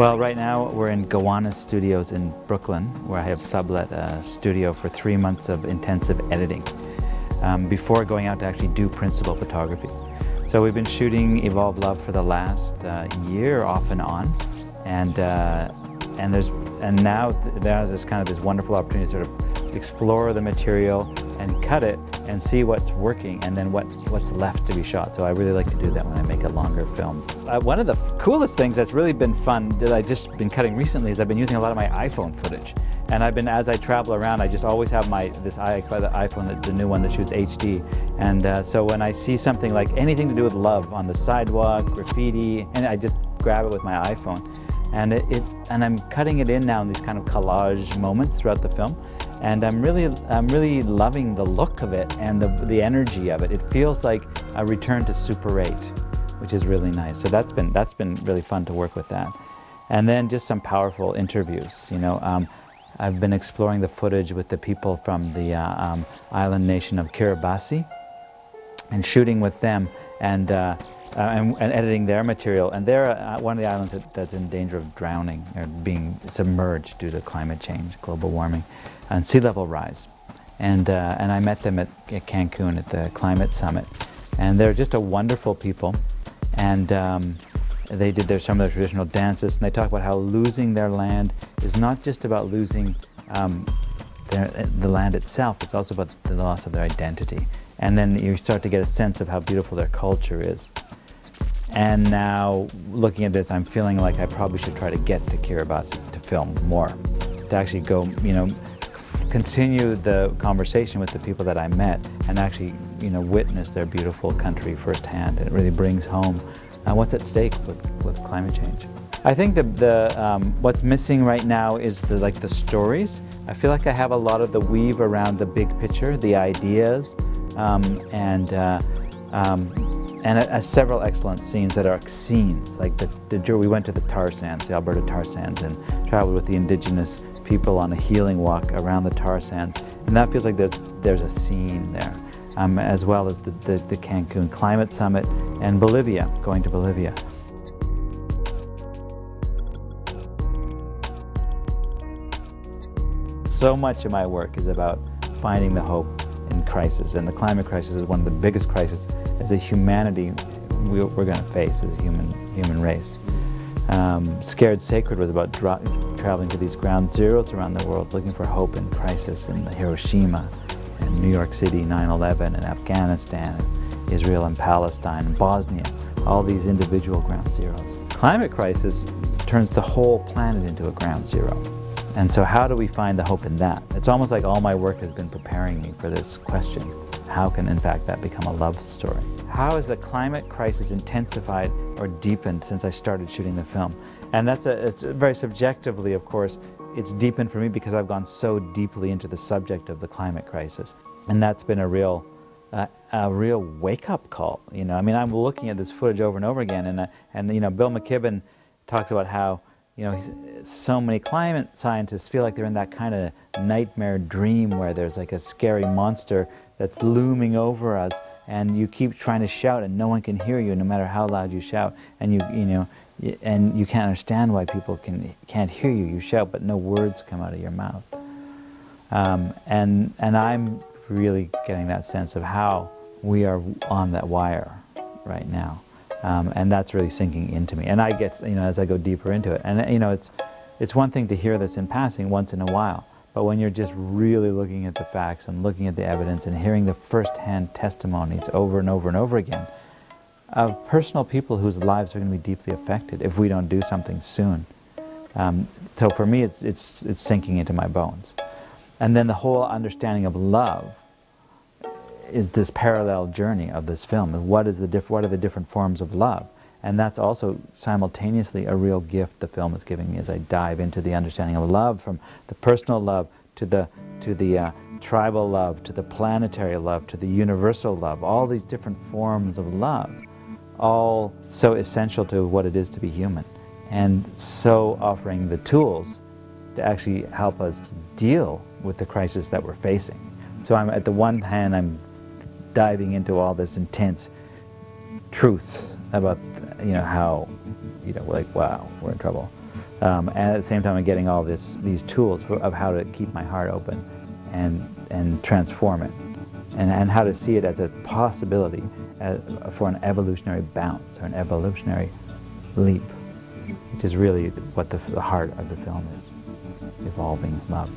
Well, right now we're in Gowanus Studios in Brooklyn, where I have sublet a studio for three months of intensive editing um, before going out to actually do principal photography. So we've been shooting Evolve Love for the last uh, year, off and on, and uh, and there's and now there's this kind of this wonderful opportunity to sort of explore the material and cut it and see what's working and then what, what's left to be shot. So I really like to do that when I make a longer film. Uh, one of the coolest things that's really been fun that I've just been cutting recently is I've been using a lot of my iPhone footage. And I've been, as I travel around, I just always have my, this iPhone, the, the new one that shoots HD. And uh, so when I see something like anything to do with love on the sidewalk, graffiti, and I just grab it with my iPhone. And it, it and I'm cutting it in now in these kind of collage moments throughout the film and I'm really, I'm really loving the look of it and the, the energy of it. It feels like a return to Super 8, which is really nice. So that's been, that's been really fun to work with that. And then just some powerful interviews, you know. Um, I've been exploring the footage with the people from the uh, um, island nation of Kiribati and shooting with them and, uh, uh, and, and, editing their material. And they're uh, one of the islands that, that's in danger of drowning or being submerged due to climate change, global warming and sea level rise. And, uh, and I met them at, at, Cancun at the Climate Summit. And they're just a wonderful people. And um, they did their, some of their traditional dances. And they talk about how losing their land is not just about losing um, their, the land itself, it's also about the loss of their identity. And then you start to get a sense of how beautiful their culture is. And now, looking at this, I'm feeling like I probably should try to get to Kiribati to film more, to actually go, you know, continue the conversation with the people that I met and actually, you know, witness their beautiful country firsthand. It really brings home uh, what's at stake with, with climate change. I think the, the um, what's missing right now is the like the stories. I feel like I have a lot of the weave around the big picture, the ideas, um, and uh, um, and uh, several excellent scenes that are scenes. Like the, the we went to the tar sands, the Alberta tar sands, and traveled with the indigenous people on a healing walk around the tar sands. And that feels like there's, there's a scene there, um, as well as the, the, the Cancun Climate Summit and Bolivia, going to Bolivia. So much of my work is about finding the hope in crisis, and the climate crisis is one of the biggest crises as a humanity we're going to face as a human, human race. Um, Scared Sacred was about traveling to these ground zeros around the world looking for hope in crisis in Hiroshima and New York City, 9-11 and Afghanistan, and Israel and Palestine and Bosnia, all these individual ground zeros. Climate crisis turns the whole planet into a ground zero. And so how do we find the hope in that? It's almost like all my work has been preparing me for this question. How can, in fact, that become a love story? How has the climate crisis intensified or deepened since I started shooting the film? And that's a, it's very subjectively, of course, it's deepened for me because I've gone so deeply into the subject of the climate crisis. And that's been a real, uh, a real wake-up call. You know, I mean, I'm looking at this footage over and over again, and, uh, and you know, Bill McKibben talks about how, you know, so many climate scientists feel like they're in that kind of nightmare dream where there's like a scary monster that's looming over us and you keep trying to shout and no one can hear you no matter how loud you shout. And you you know and you can't understand why people can can't hear you. You shout but no words come out of your mouth. Um, and and I'm really getting that sense of how we are on that wire right now um, and that's really sinking into me and I get you know as I go deeper into it and you know it's it's one thing to hear this in passing once in a while but when you're just really looking at the facts and looking at the evidence and hearing the first-hand testimonies over and over and over again of personal people whose lives are going to be deeply affected if we don't do something soon. Um, so for me, it's, it's, it's sinking into my bones. And then the whole understanding of love is this parallel journey of this film. What, is the what are the different forms of love? And that's also simultaneously a real gift the film is giving me as I dive into the understanding of love, from the personal love to the, to the uh, tribal love, to the planetary love, to the universal love, all these different forms of love, all so essential to what it is to be human, and so offering the tools to actually help us deal with the crisis that we're facing. So I'm, at the one hand, I'm diving into all this intense truth about you know how you know like wow we're in trouble Um, and at the same time, I'm getting all this, these tools of how to keep my heart open and, and transform it, and, and how to see it as a possibility as, for an evolutionary bounce or an evolutionary leap, which is really what the, the heart of the film is, evolving love.